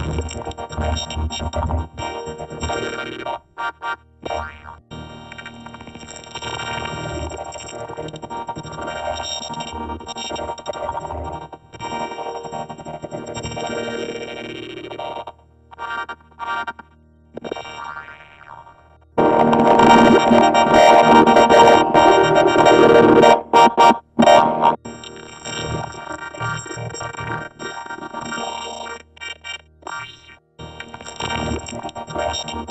Thank you. Gracias.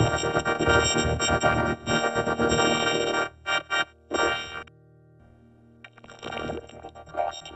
Lost to